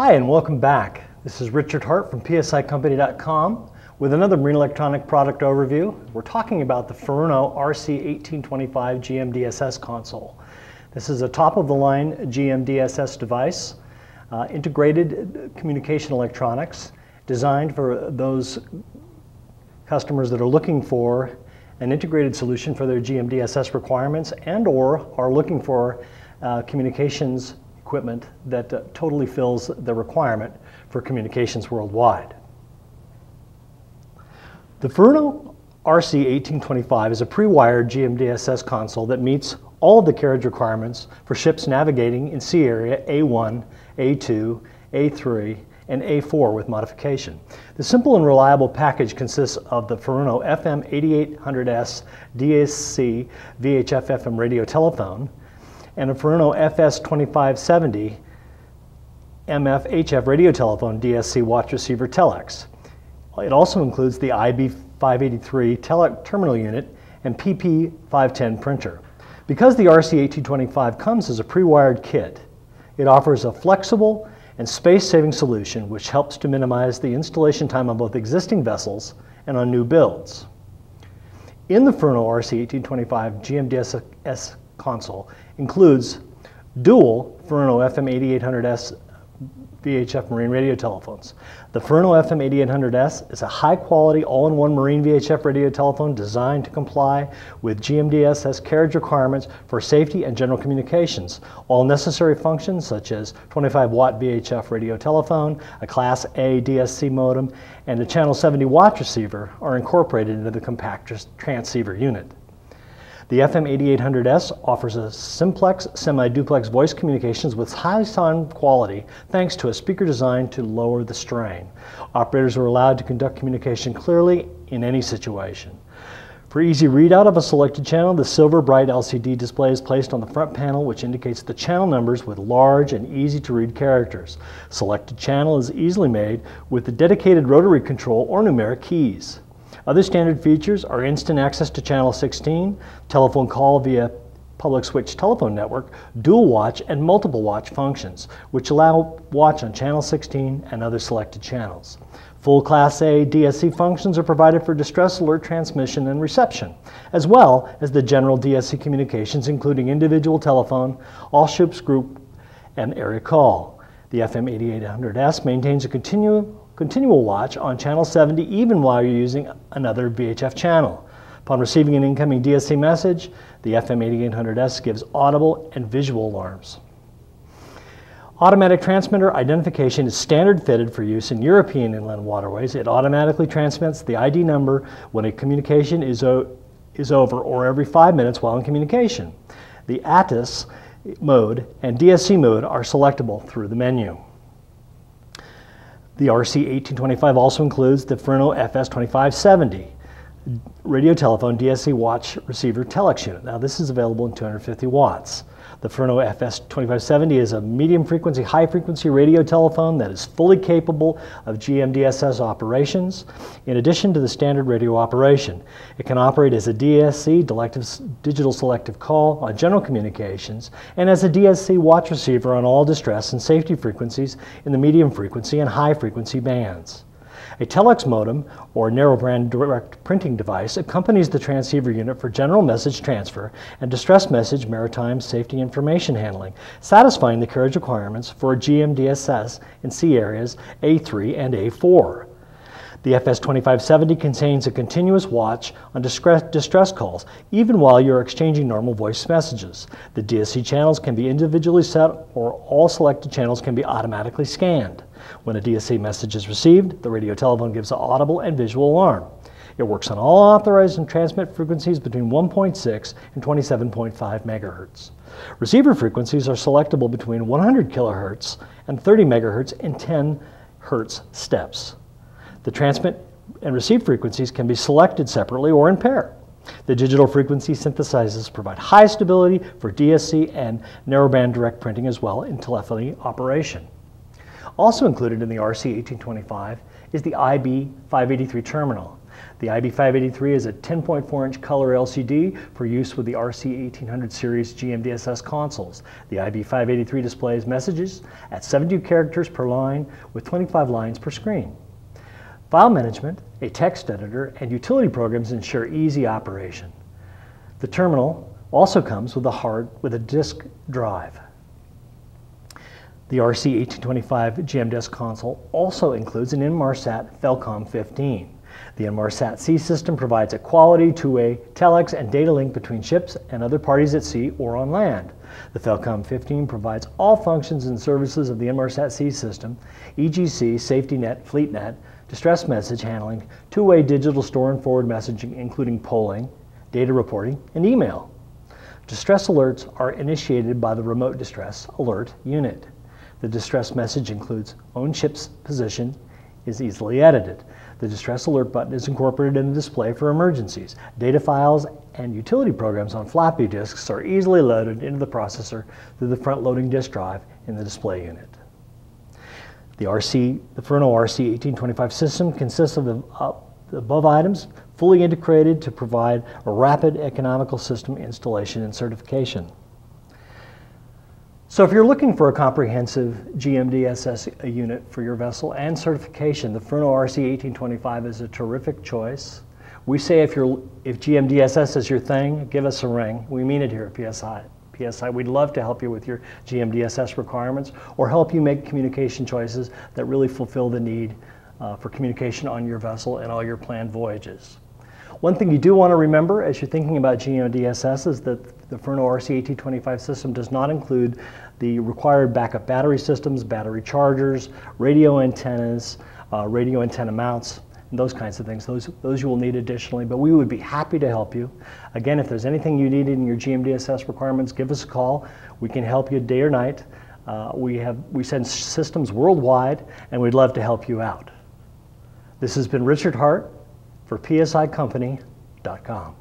Hi, and welcome back. This is Richard Hart from PSICompany.com with another marine electronic product overview. We're talking about the Furuno RC1825 GMDSS console. This is a top-of-the-line GMDSS device, uh, integrated communication electronics, designed for those customers that are looking for an integrated solution for their GMDSS requirements and or are looking for uh, communications equipment that uh, totally fills the requirement for communications worldwide. The Furuno RC1825 is a pre-wired GMDSS console that meets all of the carriage requirements for ships navigating in sea area A1, A2, A3, and A4 with modification. The simple and reliable package consists of the Furuno FM8800S DSC VHF FM radio telephone, and a Furuno FS2570 MF HF radio telephone DSC watch receiver telex. It also includes the IB583 tele terminal unit and PP510 printer. Because the RC1825 comes as a pre-wired kit, it offers a flexible and space-saving solution which helps to minimize the installation time on both existing vessels and on new builds. In the Furuno RC1825 GMDSS console includes dual Furuno FM8800S VHF marine radio telephones. The Furuno FM8800S is a high-quality, all-in-one marine VHF radio telephone designed to comply with GMDSS carriage requirements for safety and general communications. All necessary functions such as 25-watt VHF radio telephone, a Class A DSC modem, and a Channel 70 watch receiver are incorporated into the compact transceiver unit. The FM8800S offers a simplex semi-duplex voice communications with high sound quality thanks to a speaker designed to lower the strain. Operators are allowed to conduct communication clearly in any situation. For easy readout of a selected channel, the silver bright LCD display is placed on the front panel which indicates the channel numbers with large and easy to read characters. Selected channel is easily made with the dedicated rotary control or numeric keys. Other standard features are instant access to channel 16, telephone call via public switch telephone network, dual watch, and multiple watch functions, which allow watch on channel 16 and other selected channels. Full Class A DSC functions are provided for distress alert transmission and reception, as well as the general DSC communications, including individual telephone, all ships group, and area call. The FM8800S maintains a continual continual watch on channel 70 even while you're using another VHF channel. Upon receiving an incoming DSC message, the FM8800S gives audible and visual alarms. Automatic transmitter identification is standard fitted for use in European inland waterways. It automatically transmits the ID number when a communication is, is over or every five minutes while in communication. The ATIS mode and DSC mode are selectable through the menu. The RC1825 also includes the Furuno FS2570 radio telephone DSC watch receiver telex unit. Now this is available in 250 watts. The Furuno FS2570 is a medium frequency, high frequency radio telephone that is fully capable of GMDSS operations in addition to the standard radio operation. It can operate as a DSC, digital selective call, on general communications, and as a DSC watch receiver on all distress and safety frequencies in the medium frequency and high frequency bands. A telex modem, or narrowband direct printing device, accompanies the transceiver unit for general message transfer and distress message maritime safety information handling, satisfying the carriage requirements for GMDSS in sea areas A3 and A4. The FS2570 contains a continuous watch on distress calls, even while you're exchanging normal voice messages. The DSC channels can be individually set or all selected channels can be automatically scanned. When a DSC message is received, the radio telephone gives an audible and visual alarm. It works on all authorized and transmit frequencies between 1.6 and 27.5 megahertz. Receiver frequencies are selectable between 100 kilohertz and 30 megahertz in 10 hertz steps. The transmit and receive frequencies can be selected separately or in pair. The digital frequency synthesizers provide high stability for DSC and narrowband direct printing as well in telephony operation. Also included in the RC1825 is the IB583 terminal. The IB583 is a 10.4 inch color LCD for use with the RC1800 series GMDSS consoles. The IB583 displays messages at 72 characters per line with 25 lines per screen. File management, a text editor, and utility programs ensure easy operation. The terminal also comes with a hard with a disk drive. The RC1825 GMDSS console also includes an Inmarsat Felcom 15. The Inmarsat C system provides a quality two-way telex and data link between ships and other parties at sea or on land. The Felcom 15 provides all functions and services of the Inmarsat C system, EGC, SafetyNet, FleetNet, distress message handling, two-way digital store and forward messaging including polling, data reporting, and email. Distress alerts are initiated by the Remote Distress Alert Unit. The distress message includes own ship's position, is easily edited. The distress alert button is incorporated in the display for emergencies. Data files and utility programs on floppy disks are easily loaded into the processor through the front-loading disk drive in the display unit. The RC, the Furuno RC1825 system consists of the, uh, above items fully integrated to provide a rapid economical system installation and certification. So if you're looking for a comprehensive GMDSS unit for your vessel and certification, the Furuno RC1825 is a terrific choice. We say if, you're, if GMDSS is your thing, give us a ring. We mean it here at PSI. PSI, we'd love to help you with your GMDSS requirements or help you make communication choices that really fulfill the need uh, for communication on your vessel and all your planned voyages. One thing you do want to remember as you're thinking about GMDSS is that the Furuno RC1825 system does not include the required backup battery systems, battery chargers, radio antennas, uh, radio antenna mounts, those kinds of things. Those, those you will need additionally, but we would be happy to help you. Again, if there's anything you needed in your GMDSS requirements, give us a call. We can help you day or night. Uh, we, have, we send systems worldwide, and we'd love to help you out. This has been Richard Hart for PSICompany.com.